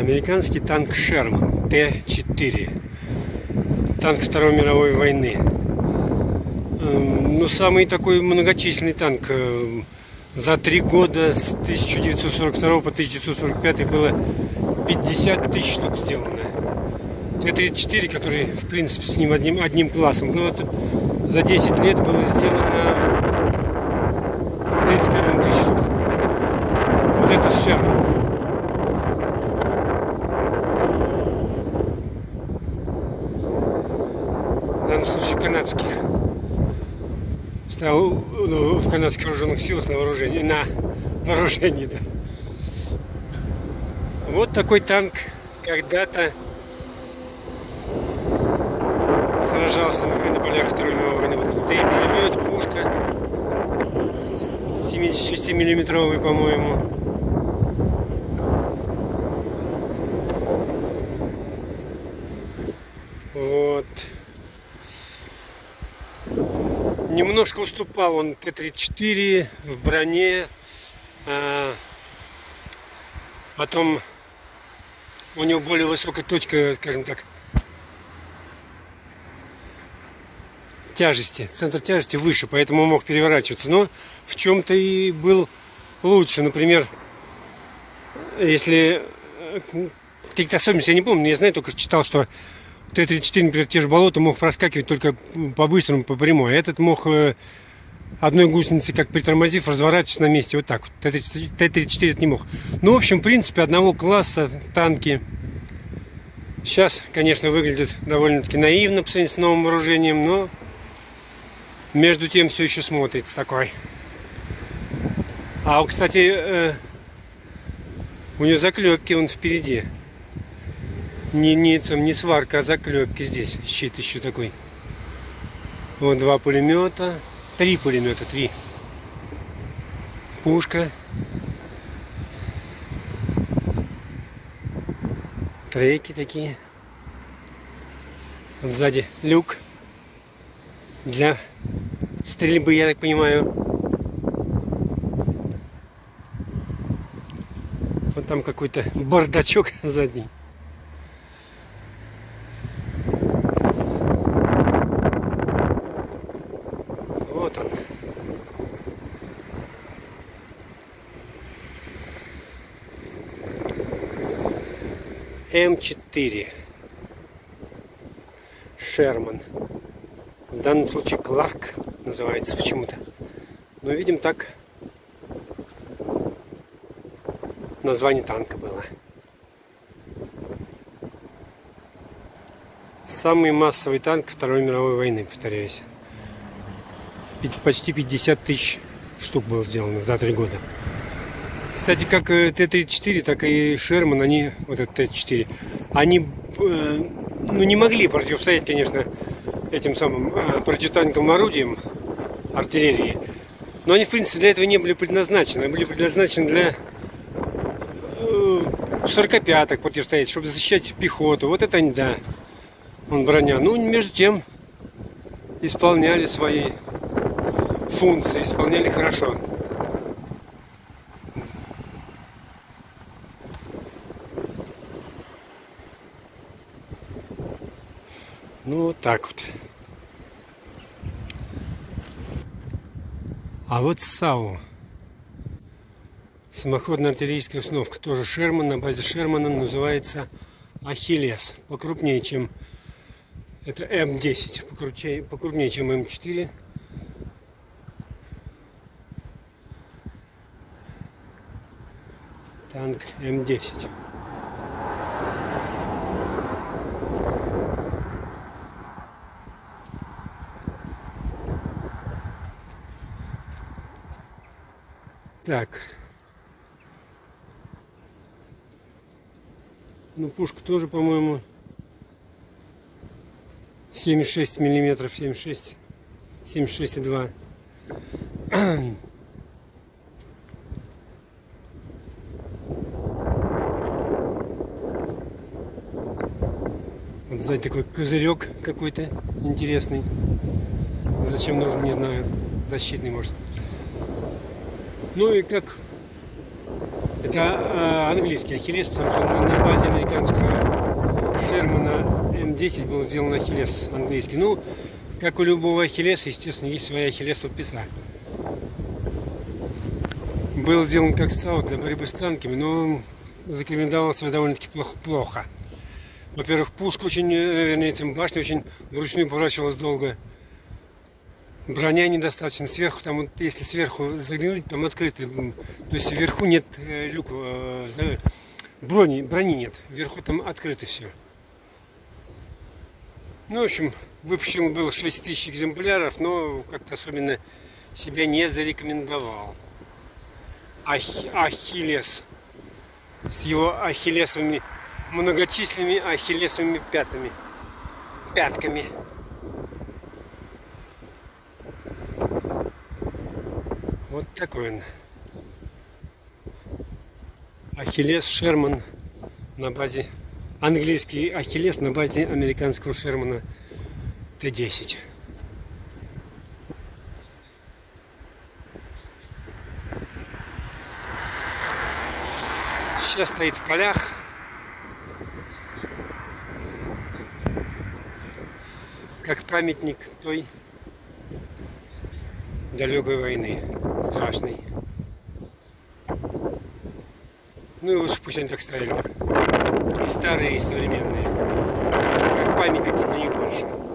Американский танк Шерман Т-4. Танк Второй мировой войны. Эм, ну, самый такой многочисленный танк. Э, за три года с 1942 по 1945 было 50 тысяч штук сделано. Т-34, который, в принципе, с ним одним, одним классом, было за 10 лет было сделано 31 тысяч штук. Вот это Шерман. В данном случае канадских. Стал ну, в канадских вооруженных силах на вооружении. На вооружении, да. Вот такой танк когда-то сражался на полях Второй мировой войны. Вот 3 пулемет, пушка 76 миллиметровый, по-моему. Вот. Немножко уступал он Т-34 в броне. А, потом у него более высокая точка, скажем так, тяжести, центр тяжести выше, поэтому мог переворачиваться. Но в чем-то и был лучше. Например, если э, какие-то особенности, я не помню, я знаю, только читал, что Т-34, например, те же болота мог проскакивать только по-быстрому, по прямой. А этот мог э, одной гусеницы, как притормозив, разворачиваться на месте. Вот так вот. Т-34 это не мог. Ну, в общем, в принципе, одного класса танки. Сейчас, конечно, выглядит довольно-таки наивно по сравнению с новым вооружением, но между тем все еще смотрится такой. А, кстати, э, у него заклепки он впереди. Не, не, не сварка, а заклепки здесь. Щит еще такой. Вот два пулемета. Три пулемета, три. Пушка. Треки такие. Вот сзади люк для стрельбы, я так понимаю. Вот там какой-то бардачок задний. Вот он. М4. Шерман. В данном случае Кларк называется почему-то. Но, видим, так название танка было. Самый массовый танк Второй мировой войны, повторяюсь. Почти 50 тысяч штук было сделано за три года. Кстати, как э, Т-34, так и Шерман, они, вот этот Т-4, они э, ну, не могли противостоять, конечно, этим самым э, противотанковым орудием артиллерии. Но они, в принципе, для этого не были предназначены. Они были предназначены для 45-ок э, противостоять, чтобы защищать пехоту. Вот это они, да, он броня. Ну, между тем, исполняли свои функции, исполняли хорошо. Ну, вот так вот. А вот САУ. Самоходная артиллерийская установка. Тоже Шерман. На базе Шермана называется Ахиллес. Покрупнее, чем это М10. Покрупнее, покрупнее чем М4. Танк М10. Так. Ну, пушка тоже, по-моему, 76 миллиметров, 76, 76,2. сзади такой козырек какой-то интересный. Зачем нужен, не знаю. Защитный, может. Ну и как Это э, английский Ахиллес, потому что на, на базе американского Шермана М10 был сделан Ахиллес английский. Ну, как у любого Ахиллеса, естественно, есть своя Ахиллесова писа. Был сделан как САУ для борьбы с танками, но зарекомендовал себя довольно-таки плохо. плохо. Во-первых, пушка очень, э, вернее, этим башня очень вручную поворачивалась долго. Броня недостаточно. Сверху, там, вот, если сверху заглянуть, там открыто. То есть вверху нет э, люка, э, брони, брони нет. Вверху там открыто все. Ну, в общем, выпущен был 6 тысяч экземпляров, но как-то особенно себя не зарекомендовал. Ах, Ахиллес с его ахиллесовыми, многочисленными ахиллесовыми пятами, пятками. Вот такой он. Ахиллес Шерман на базе английский Ахиллес на базе американского Шермана Т-10. Сейчас стоит в полях. Как памятник той далекой войны, страшной. Ну и лучше пусть они так стояли. И старые, и современные. Как памятники, но не больше.